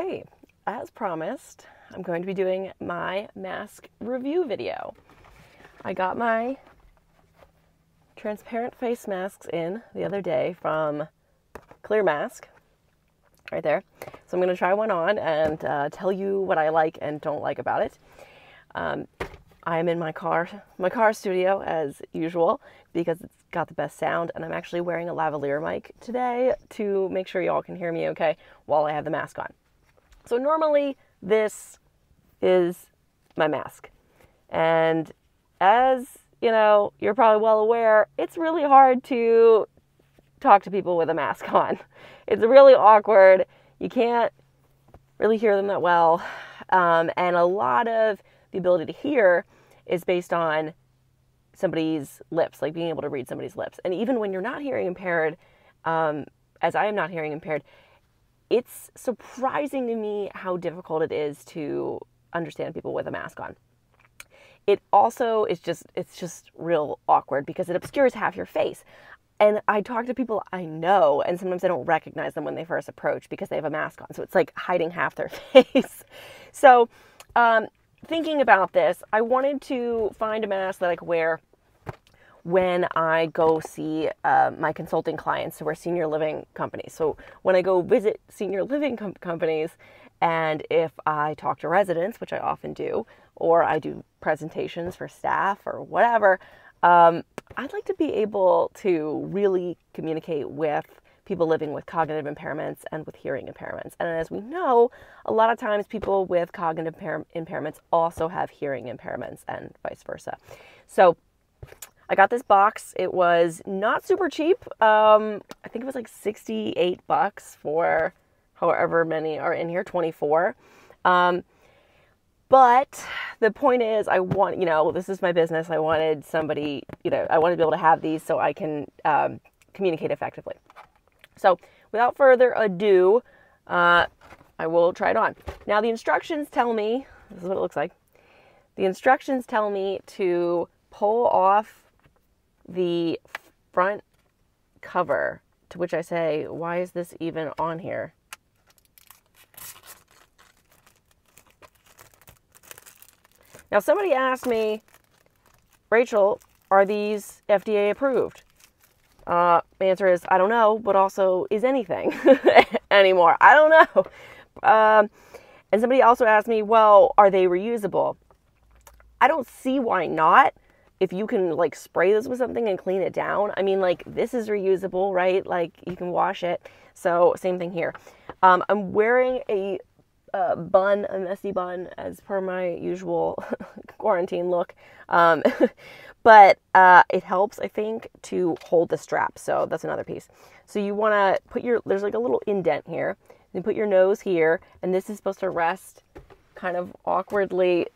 Hey, as promised, I'm going to be doing my mask review video. I got my transparent face masks in the other day from Clear Mask, right there. So I'm going to try one on and uh, tell you what I like and don't like about it. Um, I'm in my car, my car studio as usual because it's got the best sound, and I'm actually wearing a lavalier mic today to make sure y'all can hear me okay while I have the mask on. So normally this is my mask, and as you know, you're probably well aware, it's really hard to talk to people with a mask on. It's really awkward. You can't really hear them that well. Um, and a lot of the ability to hear is based on somebody's lips, like being able to read somebody's lips. And even when you're not hearing impaired, um, as I am not hearing impaired, it's surprising to me how difficult it is to understand people with a mask on. It also is just it's just real awkward because it obscures half your face. And I talk to people I know, and sometimes I don't recognize them when they first approach because they have a mask on. So it's like hiding half their face. so, um, thinking about this, I wanted to find a mask that I could wear when I go see uh, my consulting clients who are senior living companies. So when I go visit senior living com- companies, and if I talk to residents, which I often do, or I do presentations for staff or whatever, um, I'd like to be able to really communicate with people living with cognitive impairments and with hearing impairments. And as we know, a lot of times people with cognitive impair- impairments also have hearing impairments and vice versa. So I got this box. It was not super cheap. Um, I think it was like 68 bucks for however many are in here, 24. Um, but the point is, I want, you know, this is my business. I wanted somebody, you know, I wanted to be able to have these so I can um, communicate effectively. So without further ado, uh, I will try it on. Now, the instructions tell me this is what it looks like. The instructions tell me to pull off the front cover, to which I say, why is this even on here? Now, somebody asked me, Rachael, are these FDA approved? Uh, answer is I don't know, but also is anything anymore? I don't know. Um, and somebody also asked me, well, are they reusable? I don't see why not. If you can like spray this with something and clean it down, I mean, like this is reusable, right? Like you can wash it. So, same thing here. Um, I'm wearing a uh, bun, a messy bun, as per my usual quarantine look. Um, but uh, it helps, I think, to hold the strap. So that's another piece. So you want to put your, there's like a little indent here. You put your nose here, and this is supposed to rest kind of awkwardly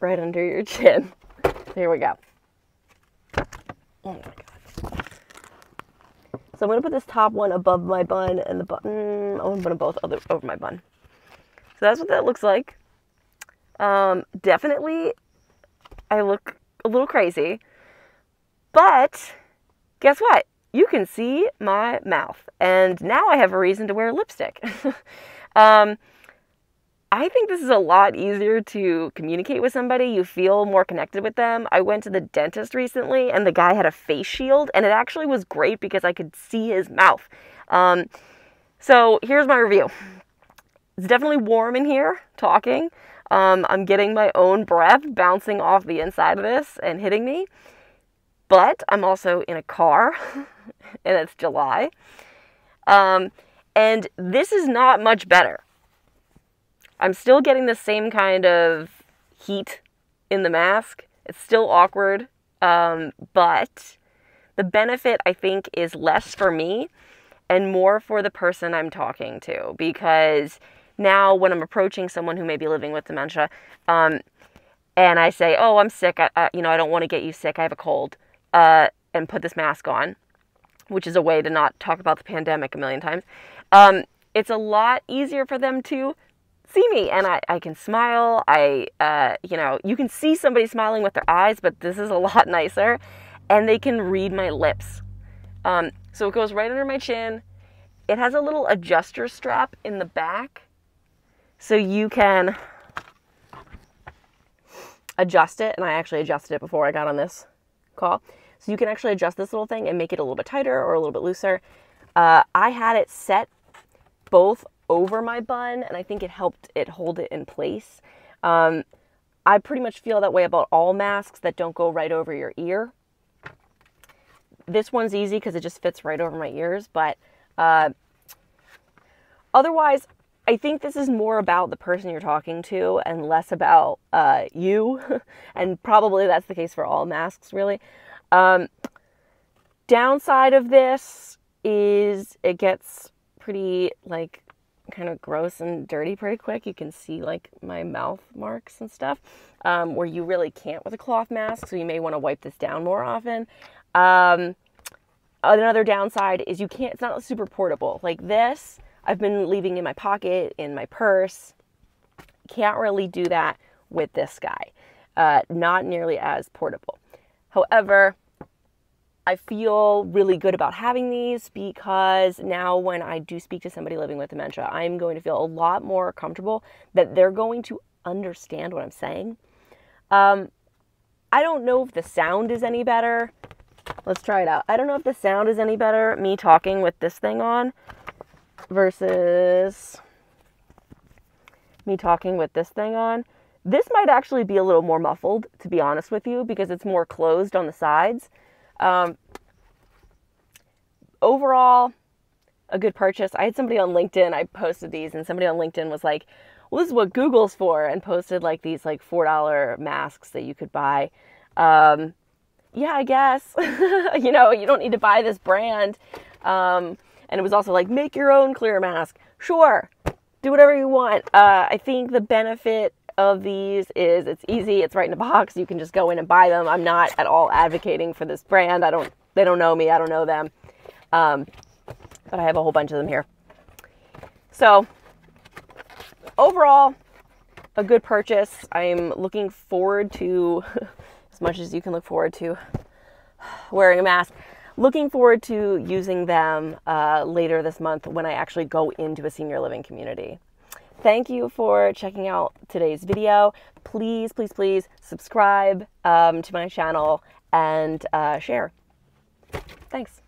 right under your chin. Here we go. Oh my god. So I'm gonna put this top one above my bun and the button. Mm, I'm gonna put them both other, over my bun. So that's what that looks like. Um, definitely, I look a little crazy. But guess what? You can see my mouth. And now I have a reason to wear lipstick. um, I think this is a lot easier to communicate with somebody. You feel more connected with them. I went to the dentist recently and the guy had a face shield, and it actually was great because I could see his mouth. Um, so here's my review it's definitely warm in here talking. Um, I'm getting my own breath bouncing off the inside of this and hitting me. But I'm also in a car and it's July. Um, and this is not much better. I'm still getting the same kind of heat in the mask. It's still awkward. Um, but the benefit, I think, is less for me and more for the person I'm talking to because now when I'm approaching someone who may be living with dementia, um, and I say, "Oh, I'm sick. I, I, you know, I don't want to get you sick. I have a cold," uh, and put this mask on, which is a way to not talk about the pandemic a million times. Um, it's a lot easier for them to see me, and I, I can smile. I, uh, you know, you can see somebody smiling with their eyes, but this is a lot nicer, and they can read my lips. Um, so it goes right under my chin. It has a little adjuster strap in the back So you can adjust it, and I actually adjusted it before I got on this call. So you can actually adjust this little thing and make it a little bit tighter or a little bit looser. Uh, I had it set both over my bun, and I think it helped it hold it in place. Um, I pretty much feel that way about all masks that don't go right over your ear. This one's easy because it just fits right over my ears, but uh, otherwise, I think this is more about the person you're talking to and less about uh, you. and probably that's the case for all masks, really. Um, downside of this is it gets pretty like kind of gross and dirty pretty quick. You can see like my mouth marks and stuff um, where you really can't with a cloth mask. So you may want to wipe this down more often. Um, another downside is you can't, it's not super portable. Like this, I've been leaving in my pocket, in my purse. Can't really do that with this guy. Uh, not nearly as portable. However, I feel really good about having these because now when I do speak to somebody living with dementia, I'm going to feel a lot more comfortable that they're going to understand what I'm saying. Um, I don't know if the sound is any better. Let's try it out. I don't know if the sound is any better, me talking with this thing on versus me talking with this thing on. This might actually be a little more muffled, to be honest with you, because it's more closed on the sides. Um, overall, a good purchase. I had somebody on LinkedIn, I posted these, and somebody on LinkedIn was like, well, this is what Google's for, and posted like these like $4 masks that you could buy. Um, yeah, I guess. you know, you don't need to buy this brand. Um, and it was also like, make your own clear mask. Sure, do whatever you want. Uh, I think the benefit of these is it's easy, it's right in a box. You can just go in and buy them. I'm not at all advocating for this brand. I don't they don't know me, I don't know them. Um, but I have a whole bunch of them here. So, overall, a good purchase. I'm looking forward to as much as you can look forward to wearing a mask. Looking forward to using them uh, later this month when I actually go into a senior living community. Thank you for checking out today's video. Please, please, please subscribe um, to my channel and uh, share. Thanks.